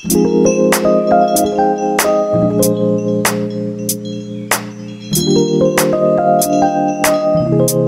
Thank you.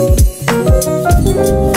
Música